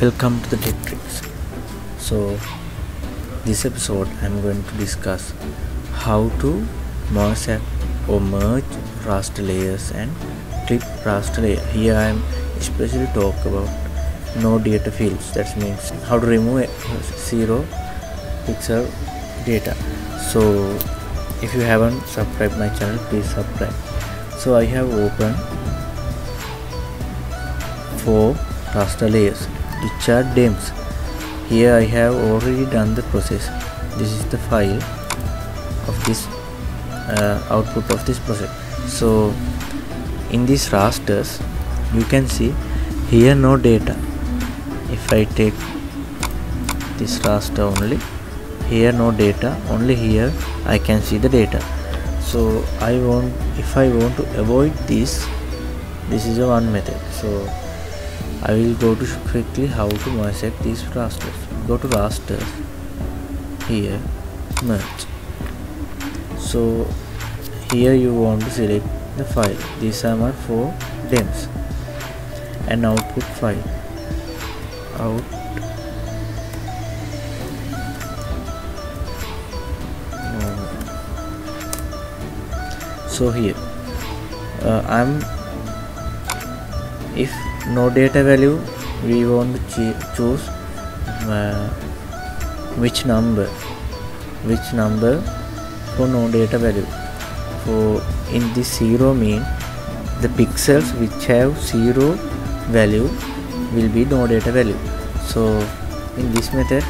welcome to the tech tricks so this episode i'm going to discuss how to mosaic or merge raster layers and clip raster layer. Here i'm especially talk about no data fields. That means how to remove zero pixel data. So if you haven't subscribed my channel please subscribe. So i have opened four raster layers which are DEMS. Here I have already done the process. This is the file of this uh, output of this process. So in these rasters you can see here no data. If I take this raster only here no data only here I can see the data so I want if I want to avoid this this is a one method so I will go to quickly how to mosaic these rasters go to rasters here merge. So here you want to select the file. These are my four DEMS and output file. Out. So here. Uh, I'm if no data value we want to choose uh, which number which number for no data value. For in this zero mean the pixels which have zero value will be no data value. So in this method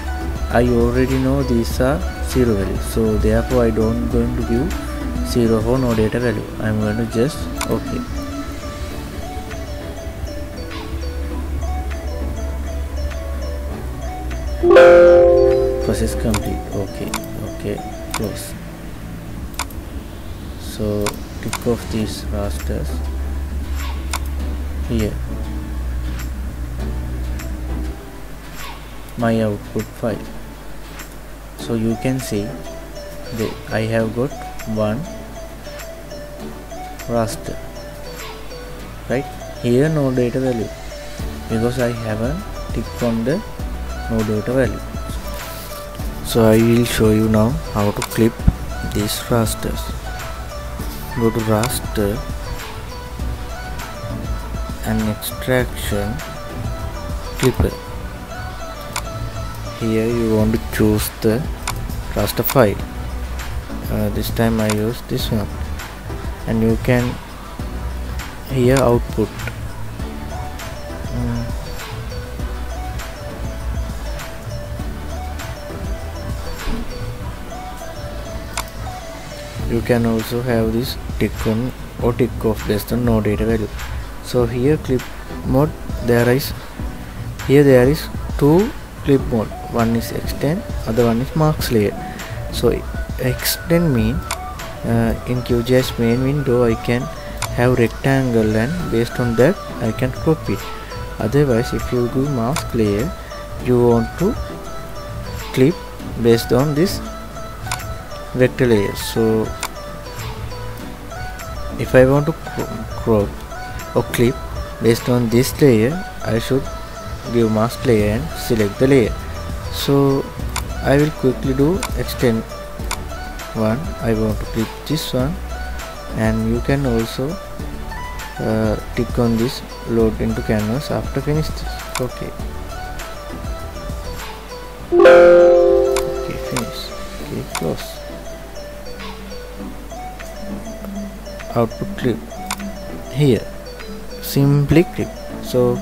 I already know these are zero value so therefore I don't going to give zero for no data value. I'm going to just okay process complete okay okay close. So tick off these rasters here. My output file so you can see that I have got one raster right? Here no data value because I haven't ticked on the no data value. So I will show you now how to clip these rasters go to raster and extraction clipper here you want to choose the raster file. Uh, this time I use this one. And you can here output. Mm. You can also have this tick on or tick off based on no data value. So here clip mode there is here there is two clip mode. One is extend other one is mask layer. So extend mean uh, in QGIS main window I can have rectangle and based on that I can crop it otherwise if you do mask layer you want to clip based on this vector layer so if I want to crop or clip based on this layer I should give mask layer and select the layer. So I will quickly do extend one. I want to click this one. And you can also uh, tick on this load into canvas after finish this. Okay. Okay finish. Okay close output clip here. Simply clip. So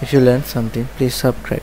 if you learned something please subscribe